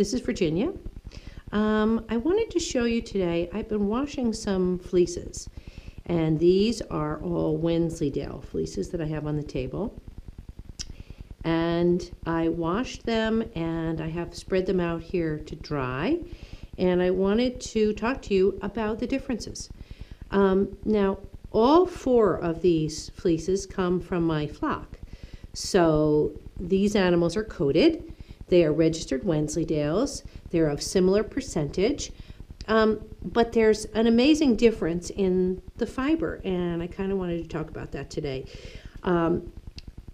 This is Virginia. Um, I wanted to show you today, I've been washing some fleeces. And these are all Wensleydale fleeces that I have on the table. And I washed them and I have spread them out here to dry. And I wanted to talk to you about the differences. Um, now, all four of these fleeces come from my flock. So these animals are coated. They are registered Wensleydales. They're of similar percentage. Um, but there's an amazing difference in the fiber, and I kind of wanted to talk about that today. Um,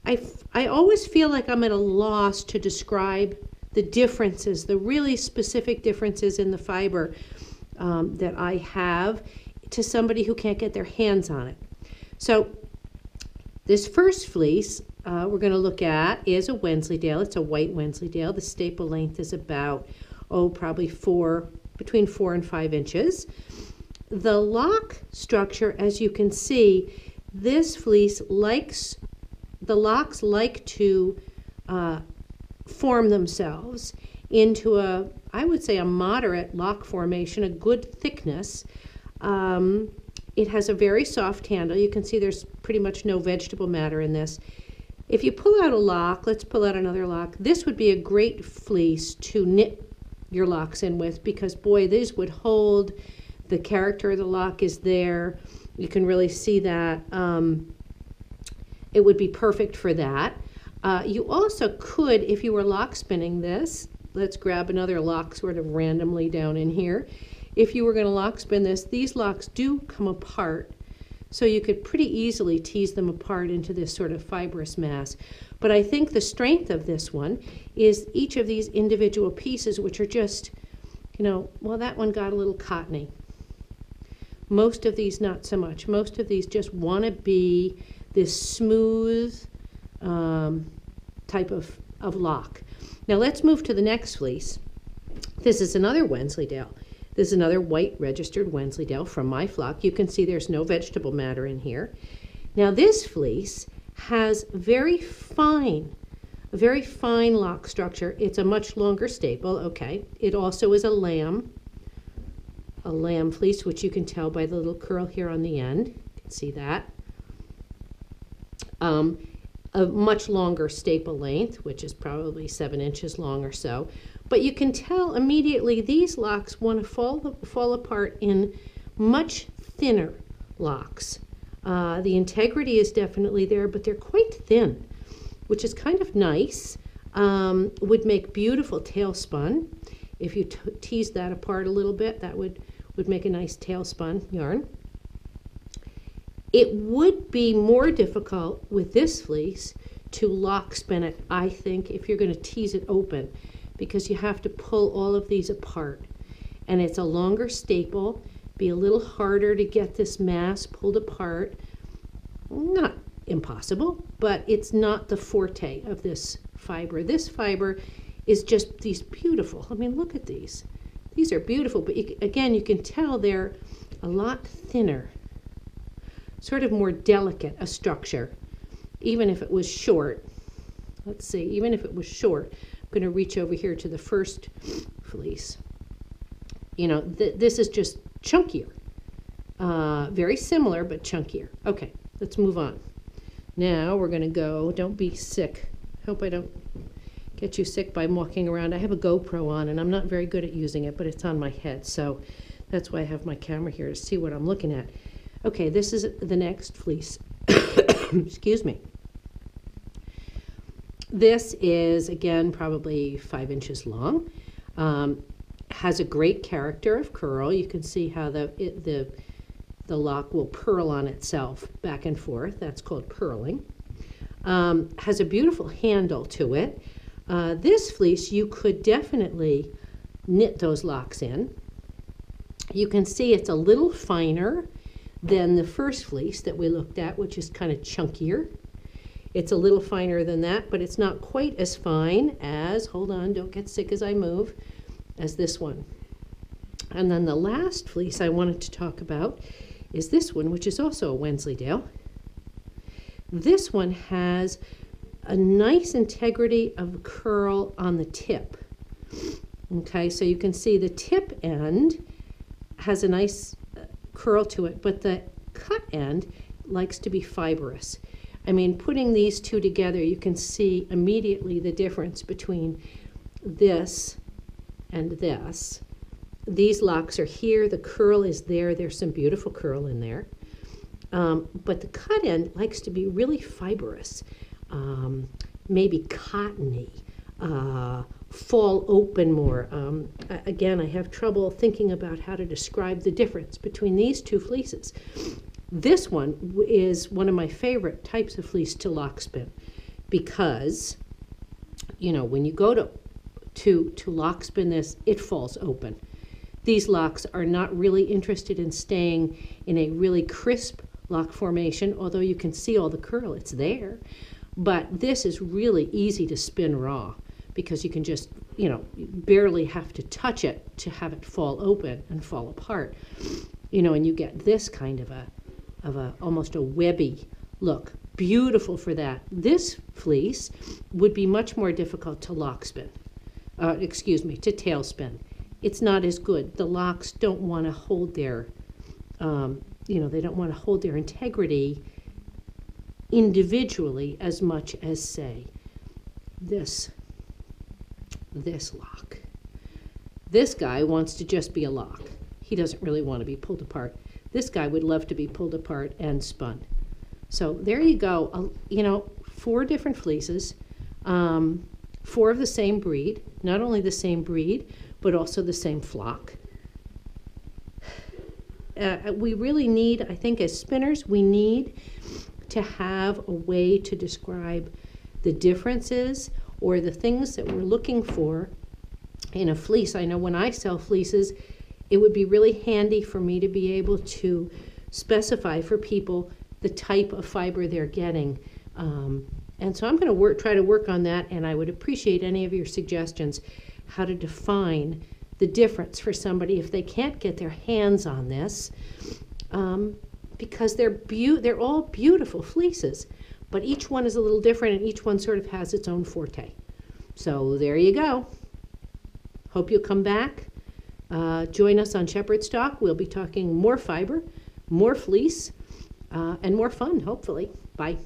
I, I always feel like I'm at a loss to describe the differences, the really specific differences in the fiber um, that I have to somebody who can't get their hands on it. So this first fleece uh, we're going to look at is a Wensleydale. It's a white Wensleydale. The staple length is about, oh, probably four, between four and five inches. The lock structure, as you can see, this fleece likes, the locks like to uh, form themselves into a, I would say, a moderate lock formation, a good thickness. Um, it has a very soft handle. You can see there's pretty much no vegetable matter in this. If you pull out a lock, let's pull out another lock. This would be a great fleece to knit your locks in with because boy, these would hold. The character of the lock is there. You can really see that. Um, it would be perfect for that. Uh, you also could, if you were lock spinning this, let's grab another lock sort of randomly down in here. If you were going to lock spin this, these locks do come apart so you could pretty easily tease them apart into this sort of fibrous mass. But I think the strength of this one is each of these individual pieces, which are just, you know, well, that one got a little cottony. Most of these, not so much. Most of these just want to be this smooth um, type of, of lock. Now let's move to the next fleece. This is another Wensleydale. This is another white registered Wensleydale from my flock. You can see there's no vegetable matter in here. Now this fleece has very fine, a very fine lock structure. It's a much longer staple, okay. It also is a lamb, a lamb fleece, which you can tell by the little curl here on the end. You can see that. Um, a much longer staple length, which is probably seven inches long or so. But you can tell immediately these locks want to fall, fall apart in much thinner locks. Uh, the integrity is definitely there, but they're quite thin, which is kind of nice. Um, would make beautiful tail spun. If you tease that apart a little bit, that would, would make a nice tail spun yarn. It would be more difficult with this fleece to lock spin it, I think, if you're going to tease it open because you have to pull all of these apart. And it's a longer staple, be a little harder to get this mass pulled apart. Not impossible, but it's not the forte of this fiber. This fiber is just these beautiful, I mean, look at these. These are beautiful, but you, again, you can tell they're a lot thinner, sort of more delicate a structure, even if it was short. Let's see, even if it was short, going to reach over here to the first fleece. You know, th this is just chunkier. Uh, very similar, but chunkier. Okay, let's move on. Now we're going to go, don't be sick. Hope I don't get you sick by walking around. I have a GoPro on and I'm not very good at using it, but it's on my head. So that's why I have my camera here to see what I'm looking at. Okay, this is the next fleece. Excuse me. This is, again, probably five inches long. Um, has a great character of curl. You can see how the, it, the, the lock will purl on itself back and forth. That's called purling. Um, has a beautiful handle to it. Uh, this fleece, you could definitely knit those locks in. You can see it's a little finer than the first fleece that we looked at, which is kind of chunkier. It's a little finer than that, but it's not quite as fine as, hold on, don't get sick as I move, as this one. And then the last fleece I wanted to talk about is this one, which is also a Wensleydale. This one has a nice integrity of curl on the tip. Okay, so you can see the tip end has a nice uh, curl to it, but the cut end likes to be fibrous. I mean, putting these two together, you can see immediately the difference between this and this. These locks are here, the curl is there, there's some beautiful curl in there. Um, but the cut end likes to be really fibrous, um, maybe cottony, uh, fall open more. Um, again, I have trouble thinking about how to describe the difference between these two fleeces. This one is one of my favorite types of fleece to lock spin because, you know, when you go to to to lock spin this, it falls open. These locks are not really interested in staying in a really crisp lock formation, although you can see all the curl, it's there. But this is really easy to spin raw because you can just, you know, barely have to touch it to have it fall open and fall apart. You know, and you get this kind of a, of a, almost a webby look. Beautiful for that. This fleece would be much more difficult to lock spin, uh, excuse me, to tailspin. It's not as good. The locks don't want to hold their, um, you know, they don't want to hold their integrity individually as much as, say, this this lock. This guy wants to just be a lock. He doesn't really want to be pulled apart. This guy would love to be pulled apart and spun. So there you go. Uh, you know, four different fleeces, um, four of the same breed, not only the same breed, but also the same flock. Uh, we really need, I think, as spinners, we need to have a way to describe the differences or the things that we're looking for in a fleece. I know when I sell fleeces, it would be really handy for me to be able to specify for people the type of fiber they're getting. Um, and so I'm going to work, try to work on that, and I would appreciate any of your suggestions how to define the difference for somebody if they can't get their hands on this, um, because they're beau- they're all beautiful fleeces. But each one is a little different and each one sort of has its own forte. So there you go. Hope you'll come back. Uh, join us on Shepherd's Talk. We'll be talking more fiber, more fleece, uh, and more fun, hopefully. Bye.